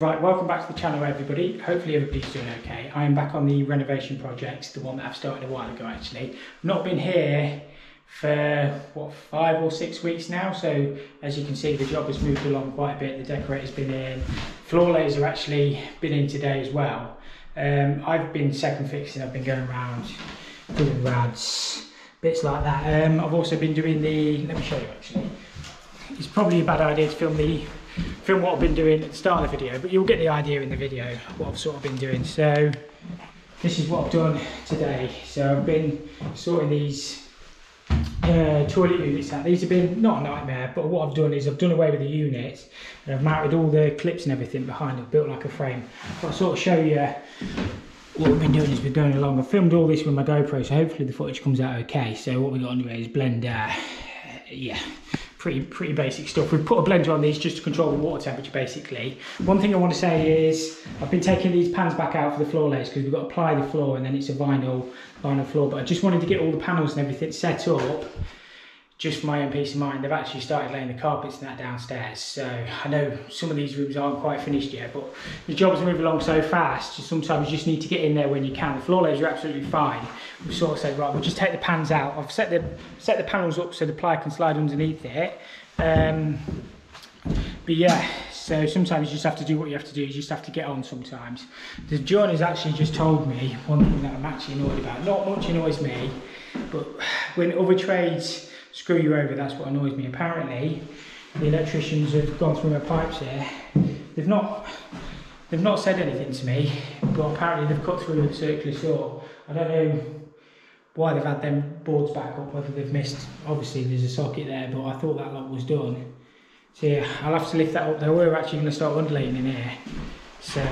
Right, welcome back to the channel everybody. Hopefully everybody's doing okay. I am back on the renovation project, the one that I've started a while ago actually. Not been here for, what, five or six weeks now. So as you can see, the job has moved along quite a bit. The decorator's been in. Floor layers have actually been in today as well. Um, I've been second fixing, I've been going around doing rads, bits like that. Um, I've also been doing the, let me show you actually. It's probably a bad idea to film the film what I've been doing at the start of the video, but you'll get the idea in the video what I've sort of been doing. So this is what I've done today. So I've been sorting these uh, toilet units out. These have been not a nightmare, but what I've done is I've done away with the units and I've mounted all the clips and everything behind it, built like a frame. I'll sort of show you what we've been doing is we're going along. I've filmed all this with my GoPro, so hopefully the footage comes out okay. So what we got anyway is Blender, yeah, pretty pretty basic stuff. We've put a blender on these just to control the water temperature basically. One thing I want to say is I've been taking these pans back out for the floor layers because we've got to apply the floor and then it's a vinyl vinyl floor. But I just wanted to get all the panels and everything set up just for my own peace of mind, they've actually started laying the carpets and that downstairs. So I know some of these rooms aren't quite finished yet, but the jobs move along so fast, sometimes you just need to get in there when you can. The floor layers are absolutely fine. We sort of said, right, we'll just take the pans out. I've set the set the panels up so the ply can slide underneath it. Um, but yeah, so sometimes you just have to do what you have to do, you just have to get on sometimes. The John has actually just told me one thing that I'm actually annoyed about. Not much annoys me, but when other trades screw you over, that's what annoys me. Apparently, the electricians have gone through my pipes here. They've not they've not said anything to me, but apparently they've cut through the circular saw. I don't know why they've had them boards back up, whether they've missed, obviously there's a socket there, but I thought that lot was done. So yeah, I'll have to lift that up. They were actually going to start undulating in here. So,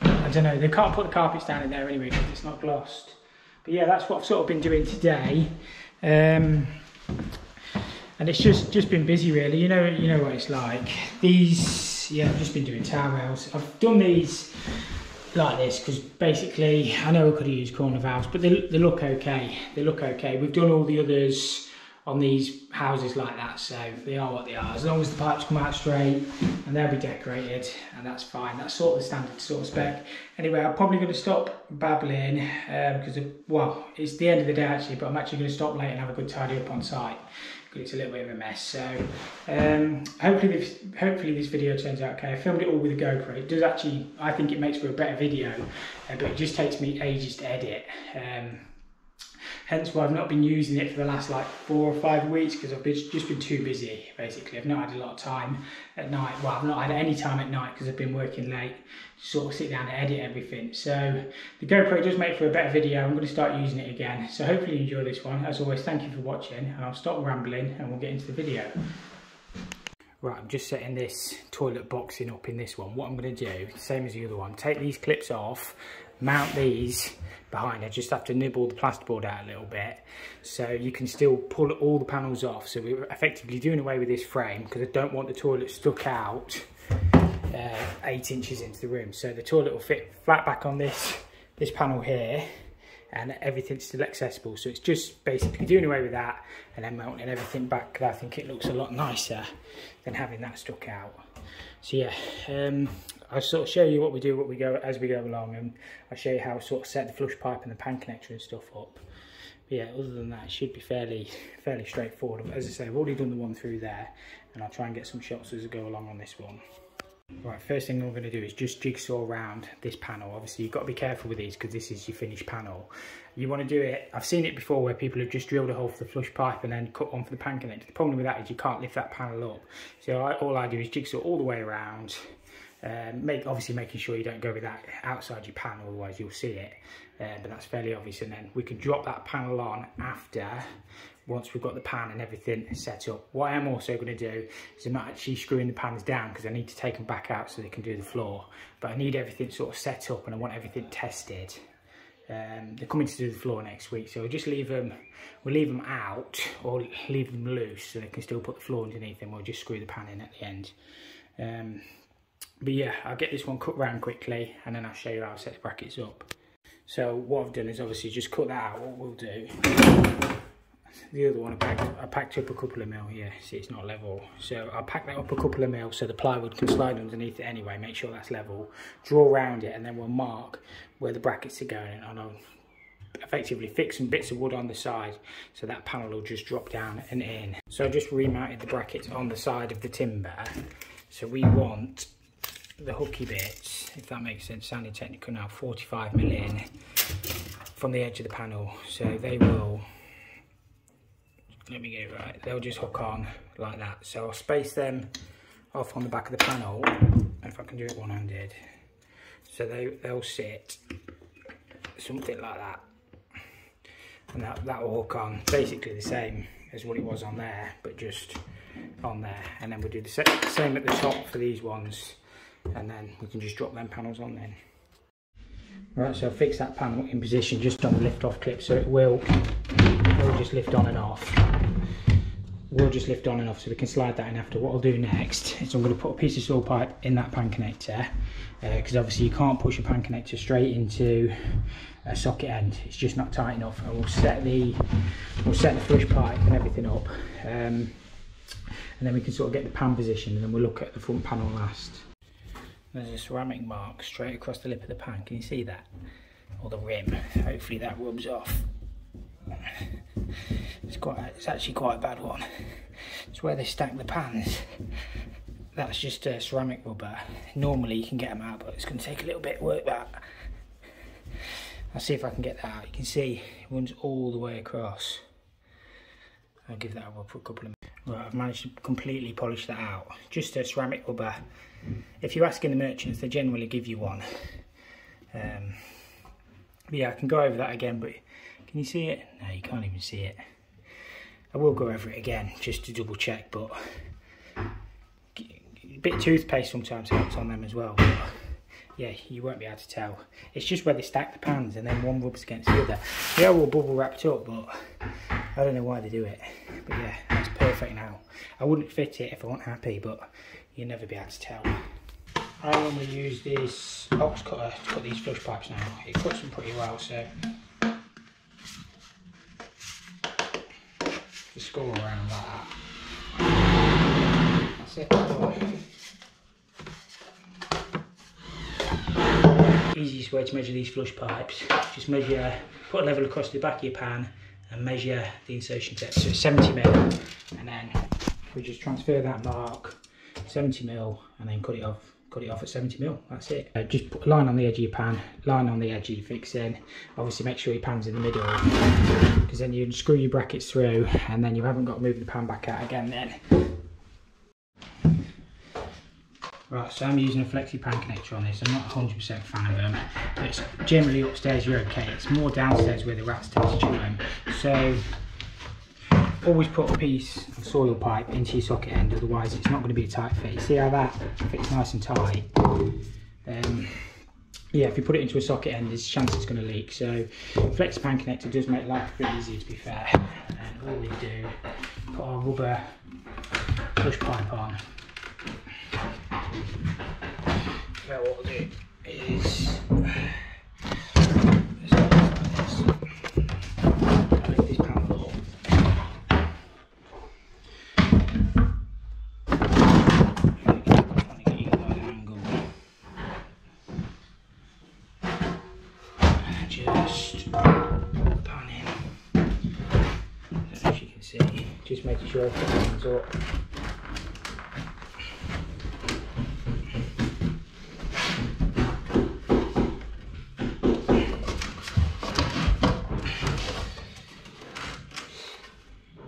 I don't know, they can't put the carpets down in there anyway because it's not glossed. But yeah, that's what I've sort of been doing today. Um, and it's just just been busy really. You know you know what it's like. These yeah I've just been doing towel rails. I've done these like this because basically I know I could have used corner valves but they, they look okay. They look okay. We've done all the others on these houses like that so they are what they are. As long as the pipes come out straight and they'll be decorated and that's fine. That's sort of the standard sort of spec. Anyway I'm probably going to stop babbling because um, well it's the end of the day actually but I'm actually going to stop late and have a good tidy up on site because it's a little bit of a mess. So um, hopefully this hopefully this video turns out okay. I filmed it all with a GoPro. It does actually I think it makes for a better video uh, but it just takes me ages to edit um, hence why I've not been using it for the last like four or five weeks because I've been, just been too busy basically. I've not had a lot of time at night. Well, I've not had any time at night because I've been working late to sort of sit down and edit everything. So the GoPro does make for a better video. I'm going to start using it again. So hopefully you enjoy this one. As always, thank you for watching and I'll stop rambling and we'll get into the video. Right, I'm just setting this toilet boxing up in this one. What I'm going to do, same as the other one, take these clips off, mount these behind. I just have to nibble the plasterboard out a little bit so you can still pull all the panels off. So we're effectively doing away with this frame because I don't want the toilet stuck out uh, eight inches into the room. So the toilet will fit flat back on this, this panel here and everything's still accessible. So it's just basically doing away with that and then mounting everything back because I think it looks a lot nicer than having that stuck out. So yeah, um, I'll sort of show you what we do, what we go as we go along, and I'll show you how I sort of set the flush pipe and the pan connector and stuff up. But yeah, other than that, it should be fairly fairly straightforward. As I say, I've already done the one through there, and I'll try and get some shots as I go along on this one. Right, first thing I'm going to do is just jigsaw around this panel. Obviously, you've got to be careful with these because this is your finished panel. You want to do it, I've seen it before where people have just drilled a hole for the flush pipe and then cut one for the pan connector. The problem with that is you can't lift that panel up. So I, all I do is jigsaw all the way around, um, make obviously making sure you don't go with that outside your panel, otherwise you'll see it. Uh, but that's fairly obvious. And then we can drop that panel on after, once we've got the pan and everything set up. What I am also going to do is I'm not actually screwing the pans down because I need to take them back out so they can do the floor. But I need everything sort of set up and I want everything tested. Um, they're coming to do the floor next week, so we'll just leave them, we'll leave them out or leave them loose so they can still put the floor underneath them. We'll just screw the pan in at the end. Um, but yeah, I'll get this one cut round quickly and then I'll show you how I set the brackets up. So what I've done is obviously just cut that out. What we'll do, the other one I packed, I packed up a couple of mil, yeah, see it's not level. So I packed that up a couple of mil so the plywood can slide underneath it anyway, make sure that's level. Draw around it and then we'll mark where the brackets are going and I'll effectively fix some bits of wood on the side so that panel will just drop down and in. So I just remounted the brackets on the side of the timber. So we want the hooky bits, if that makes sense, sounding technical now, 45 mil in from the edge of the panel. So they will, let me get it right, they'll just hook on like that. So I'll space them off on the back of the panel, if I can do it one-handed. So they, they'll sit something like that. And that, that will hook on basically the same as what it was on there, but just on there. And then we'll do the same at the top for these ones. And then we can just drop them panels on then. Right, so I'll fix that panel in position just on the lift off clip so it will, will just lift on and off. Will just lift on and off so we can slide that in after. What I'll do next is I'm going to put a piece of soil pipe in that pan connector because uh, obviously you can't push a pan connector straight into a socket end. It's just not tight enough. And we'll set the we'll set the flush pipe and everything up, um, and then we can sort of get the pan position, and then we'll look at the front panel last. There's a ceramic mark straight across the lip of the pan. Can you see that? Or the rim. Hopefully that rubs off. It's quite. It's actually quite a bad one. It's where they stack the pans. That's just a ceramic rubber. Normally you can get them out, but it's going to take a little bit of work. That. I'll see if I can get that out. You can see it runs all the way across. I'll give that a for a couple of minutes. Right, I've managed to completely polish that out. Just a ceramic rubber if you're asking the merchants, they generally give you one. Um, yeah, I can go over that again, but can you see it? No, you can't even see it. I will go over it again just to double check, but a bit of toothpaste sometimes helps on them as well. But yeah, you won't be able to tell. It's just where they stack the pans and then one rubs against the other. They are all bubble wrapped up, but I don't know why they do it. But yeah, that's perfect now. I wouldn't fit it if I weren't happy, but you'll never be able to tell. I normally use this box cutter to cut these flush pipes now. It cuts them pretty well, so just go around like that. That's it. Easiest way to measure these flush pipes, just measure, put a level across the back of your pan and measure the insertion depth. So it's 70 mil, and then we just transfer that mark 70 mil and then cut it off cut it off at 70 mil that's it uh, just put a line on the edge of your pan line on the edge of your fixing obviously make sure your pan's in the middle because then you screw your brackets through and then you haven't got to move the pan back out again then Right, so I'm using a flexi pan connector on this. I'm not 100% fan of them. It's generally upstairs you're okay. It's more downstairs where the rats tend to chew them. So always put a piece of soil pipe into your socket end otherwise it's not going to be a tight fit. You see how that fits nice and tight um, yeah if you put it into a socket end there's a chance it's going to leak. So flex pan connector does make life a bit easier to be fair. And all we do put our rubber flush pipe on. Now what we'll do is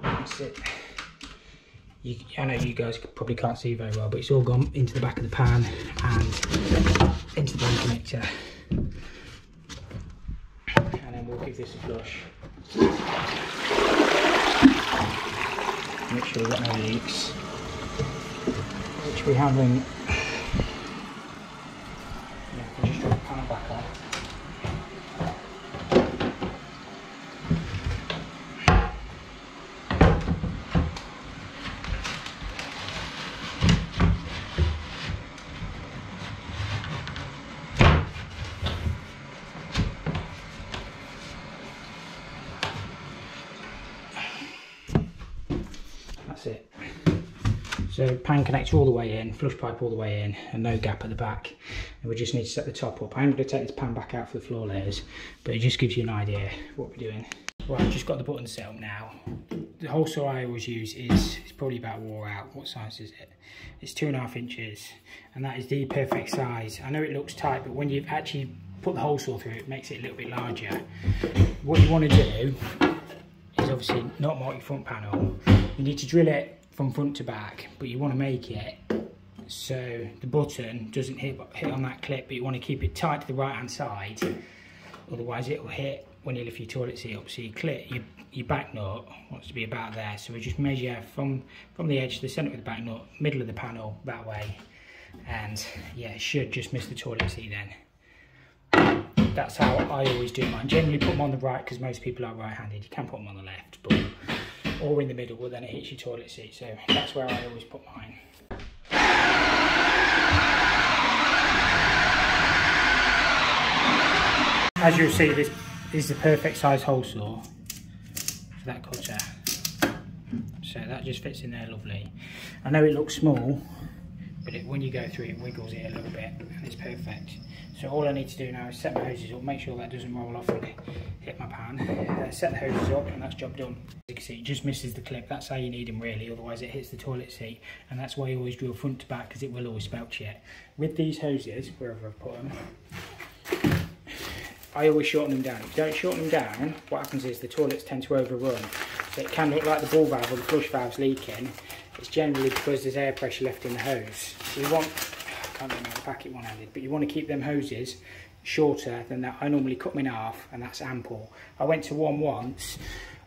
That's it. You, I know you guys probably can't see very well, but it's all gone into the back of the pan and into the connector. And then we'll give this a flush make sure we've got no leaks. Which we haven't pan connector all the way in, flush pipe all the way in, and no gap at the back. And we just need to set the top up. I'm going to take this pan back out for the floor layers, but it just gives you an idea what we're doing. Right, I've just got the button set up now. The hole saw I always use is, it's probably about wore out. What size is it? It's two and a half inches, and that is the perfect size. I know it looks tight, but when you've actually put the hole saw through it, it makes it a little bit larger. What you want to do is obviously not mark your front panel. You need to drill it from front to back, but you want to make it so the button doesn't hit, hit on that clip, but you want to keep it tight to the right hand side, otherwise it will hit when you lift your toilet seat up. So you clip your, your back nut wants to be about there. So we just measure from, from the edge to the centre of the back nut, middle of the panel, that way. And yeah, it should just miss the toilet seat then. That's how I always do mine. Generally put them on the right because most people are right-handed. You can put them on the left, but or in the middle, but then it hits your toilet seat. So that's where I always put mine. As you'll see, this is the perfect size hole saw for that cutter. So that just fits in there lovely. I know it looks small, but it, when you go through it, wiggles it a little bit and it's perfect. So all I need to do now is set my hoses up, make sure that doesn't roll off and hit my pan. Uh, set the hoses up and that's job done. As you can see, it just misses the clip. That's how you need them really, otherwise it hits the toilet seat. And that's why you always drill front to back because it will always spelch it. With these hoses, wherever I've put them, I always shorten them down. If you don't shorten them down, what happens is the toilets tend to overrun. So it can look like the ball valve or the flush valve's leaking. It's generally because there's air pressure left in the hose. So you want, can't one-handed, but you want to keep them hoses shorter than that. I normally cut them in half and that's ample. I went to one once,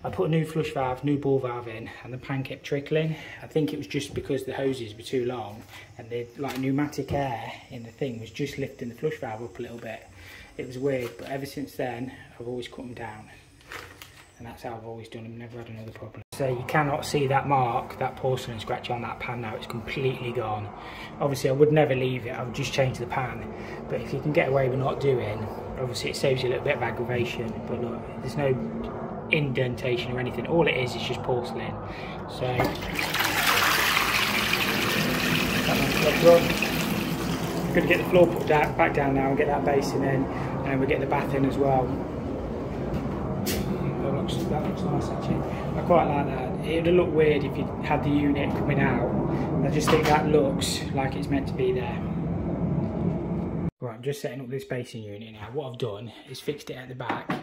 I put a new flush valve, new ball valve in and the pan kept trickling. I think it was just because the hoses were too long and the like pneumatic air in the thing was just lifting the flush valve up a little bit it was weird but ever since then I've always cut them down and that's how I've always done them never had another problem so you cannot see that mark that porcelain scratch on that pan now it's completely gone obviously I would never leave it I would just change the pan but if you can get away with not doing obviously it saves you a little bit of aggravation but look there's no indentation or anything all it is is just porcelain so going to get the floor put down, back down now and get that basin in and we'll get the bath in as well. That looks, that looks nice actually. Quite like that. It would look weird if you had the unit coming out. I just think that looks like it's meant to be there. Right, I'm just setting up this basin unit now. What I've done is fixed it at the back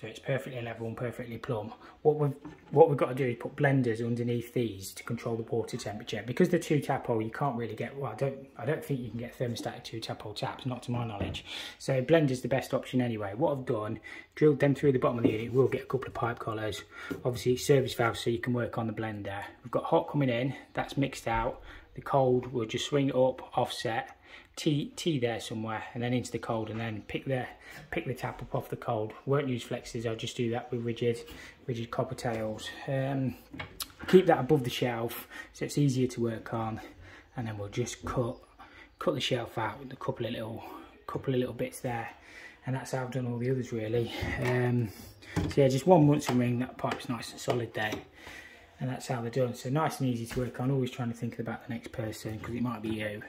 so it's perfectly level and perfectly plumb. What we've what we've got to do is put blenders underneath these to control the water temperature. Because they're two tap hole, you can't really get well. I don't I don't think you can get thermostatic two tap hole taps, not to my knowledge. So blender's the best option anyway. What I've done, drilled them through the bottom of the unit. We'll get a couple of pipe collars. Obviously service valves so you can work on the blender. We've got hot coming in. That's mixed out. The cold will just swing up, offset T, T there somewhere and then into the cold and then pick the pick the tap up off the cold. Won't use flexes i'll just do that with rigid rigid copper tails. Um, keep that above the shelf so it's easier to work on and then we'll just cut cut the shelf out with a couple of little couple of little bits there and that's how I've done all the others really. Um, so yeah just one Munsen ring that pipe's nice and solid there and that's how they're done so nice and easy to work on. Always trying to think about the next person because it might be you.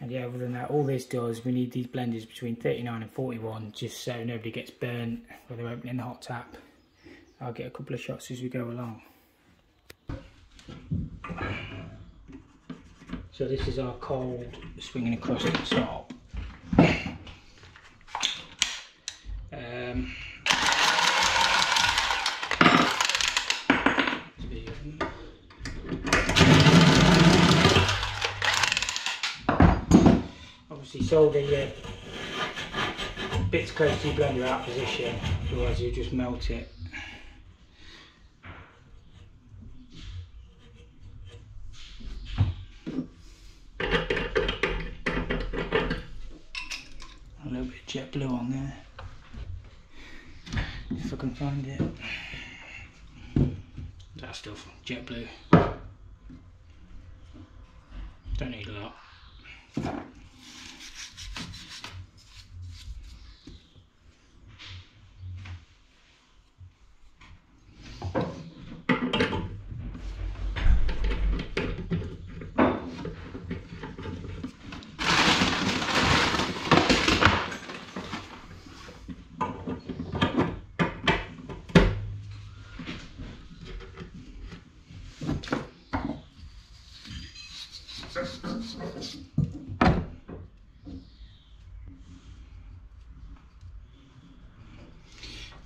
And yeah other than that all this does we need these blenders between 39 and 41 just so nobody gets burnt when they're opening the hot tap. I'll get a couple of shots as we go along. So this is our cold swinging across the top um, obviously solder your bits close to your blender out position, otherwise you'll just melt it. A little bit of jet blue on there, if I can find it. That's still jet blue. Don't need a lot.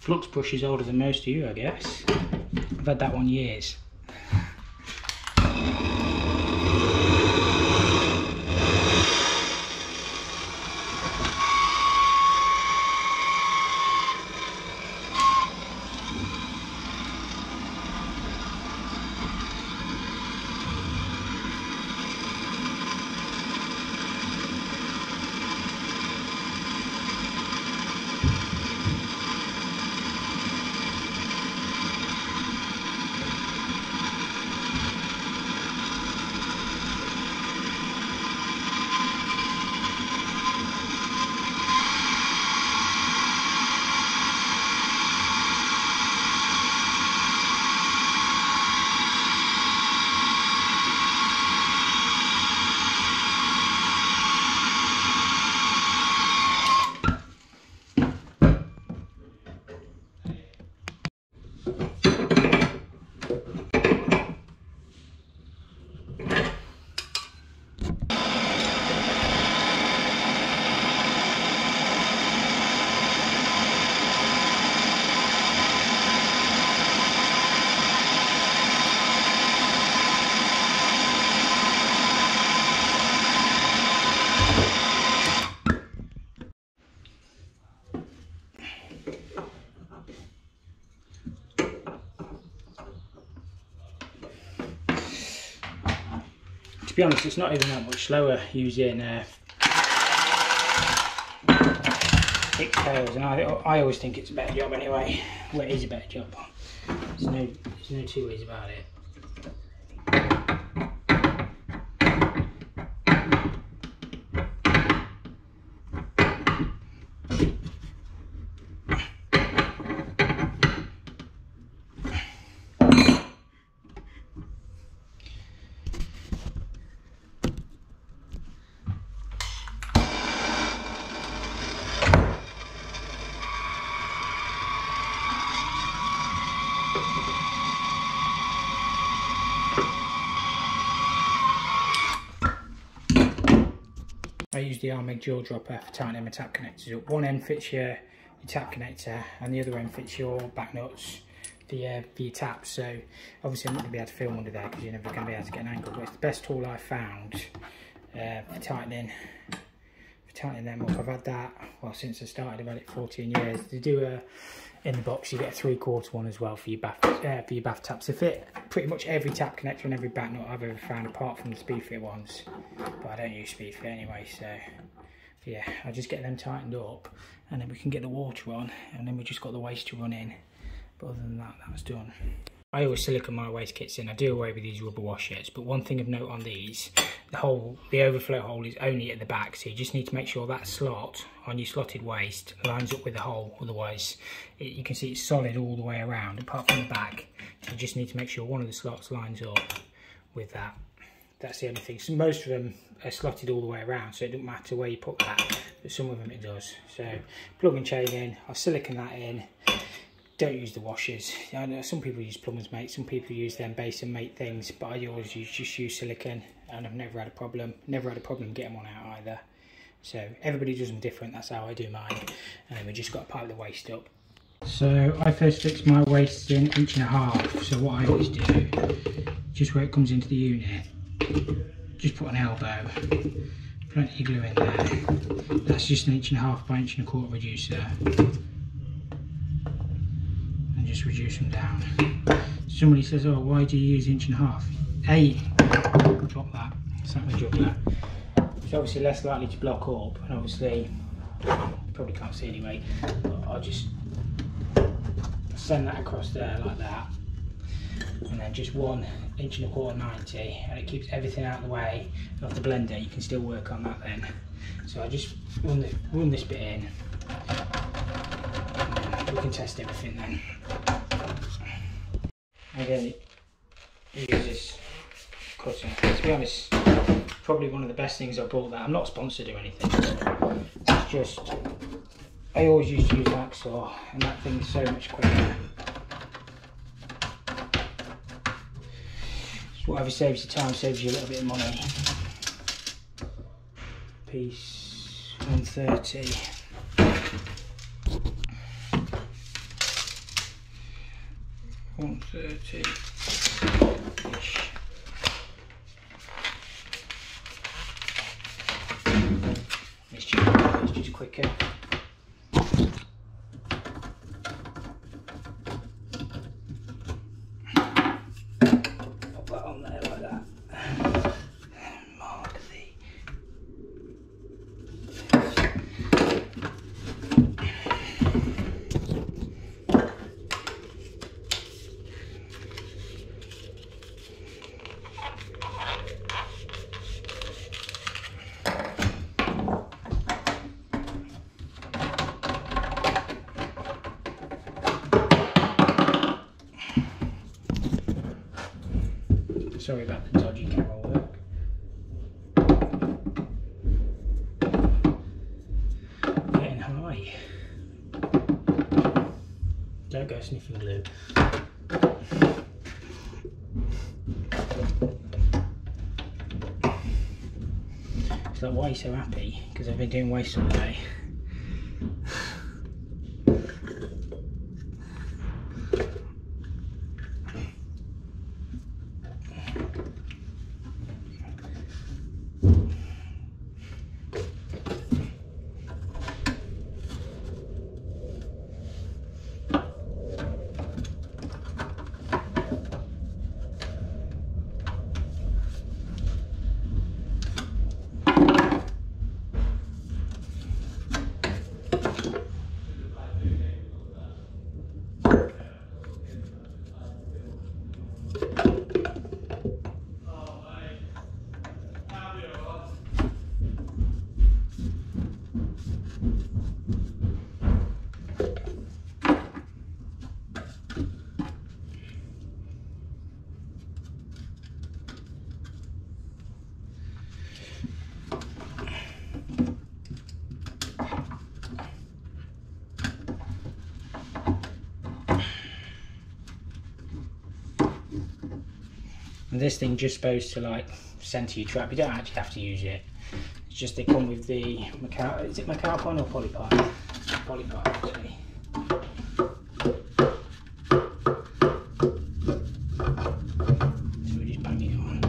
Flux brush is older than most of you, I guess. I've had that one years. To be honest, it's not even that much slower using uh, thick tails, and I, I always think it's a better job anyway. Well, it is a better job. There's no, there's no two ways about it. I use the Armeg jaw dropper for tightening my tap connectors up. One end fits your, your tap connector and the other end fits your back nuts for your, for your taps. So obviously I'm not going to be able to film under there because you're never going to be able to get an angle. But it's the best tool I've found uh, for tightening tightening them up. I've had that, well since I started, I've had it 14 years. To do a in the box you get a three quarter one as well for your bath uh, for your bath taps. They fit pretty much every tap connector and every back nut I've ever found apart from the Speedfit ones. But I don't use Speedfit anyway, so yeah, I just get them tightened up and then we can get the water on and then we just got the waste to run in. But other than that, that was done. I always silicone my waste kits in. I do away with these rubber washers, but one thing of note on these, the hole, the overflow hole is only at the back, so you just need to make sure that slot on your slotted waste lines up with the hole. Otherwise, it, you can see it's solid all the way around, apart from the back. So you just need to make sure one of the slots lines up with that. That's the only thing. So most of them are slotted all the way around, so it doesn't matter where you put that, but some of them it does. So plug and chain in, I'll silicone that in don't use the washers. I know some people use plumbers mate, some people use them base and mate things, but I always use, just use silicone and I've never had a problem, never had a problem getting one out either. So everybody does them different, that's how I do mine. And we just got to pipe the waste up. So I first fix my waste in inch and a half. So what I always do, just where it comes into the unit, just put an elbow, plenty of glue in there. That's just an inch and a half by inch and a quarter reducer reduce them down. Somebody says, oh, why do you use inch and a half? A, drop that. It's obviously less likely to block up, and obviously, probably can't see anyway, I'll just send that across there like that. And then just one inch and a quarter 90, and it keeps everything out of the way of the blender. You can still work on that then. So I just run, the, run this bit in, we can test everything then. Again, use this cutter. To be honest, probably one of the best things I bought that. I'm not sponsored or anything. It's just, I always used to use a hacksaw and that thing's so much quicker. whatever saves you time saves you a little bit of money. Piece 130. 130-ish. It's just, it's just quicker. Eh? Pop that on there like that. Mark the Sorry about the dodgy camera work. Getting high. Don't go sniffing glue. It's like, why are you so happy? Because I've been doing waste all day. And this thing just supposed to like center your trap. You don't actually have to use it. It's just they come with the. Is it McAlpine or Polypipe? Polypipe actually. So we just bang it on.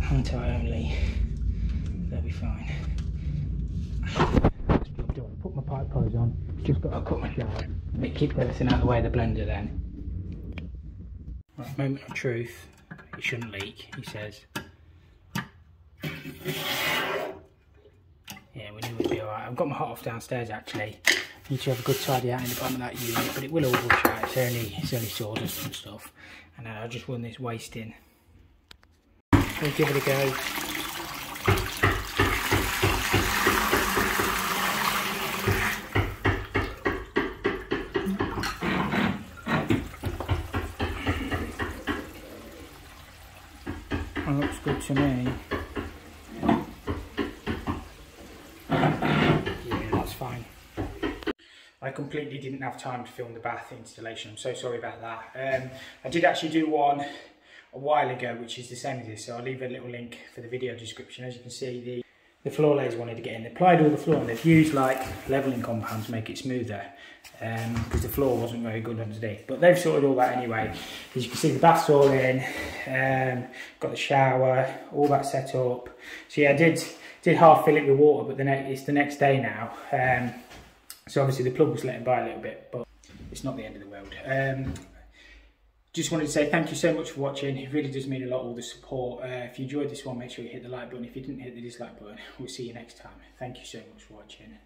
Hang tight only. They'll be fine. That's been done. Put my pipe hose on. Just got to cut my shower. It keep everything out of the way of the blender then. Right, moment of truth. It shouldn't leak, he says. Yeah, we knew we'd be alright. I've got my hot off downstairs actually. Need to have a good tidy out in the bottom of that unit, but it will all wash out. It's only, it's only sawdust and stuff. And then I'll just run this waste in. We'll give it a go. That looks good me. Yeah, that's fine. I completely didn't have time to film the bath installation. I'm so sorry about that. Um, I did actually do one a while ago, which is the same as this. So I'll leave a little link for the video description. As you can see, the, the floor layers wanted to get in. They applied all the floor and they've used like leveling compound to make it smoother because um, the floor wasn't very good underneath. But they've sorted all that anyway. As you can see, the bath's all in. Um, got the shower, all that set up. So yeah, I did did half fill it with water, but the it's the next day now. Um, so obviously the plug was letting by a little bit, but it's not the end of the world. Just wanted to say thank you so much for watching. It really does mean a lot, all the support. Uh, if you enjoyed this one, make sure you hit the like button. If you didn't hit the dislike button, we'll see you next time. Thank you so much for watching.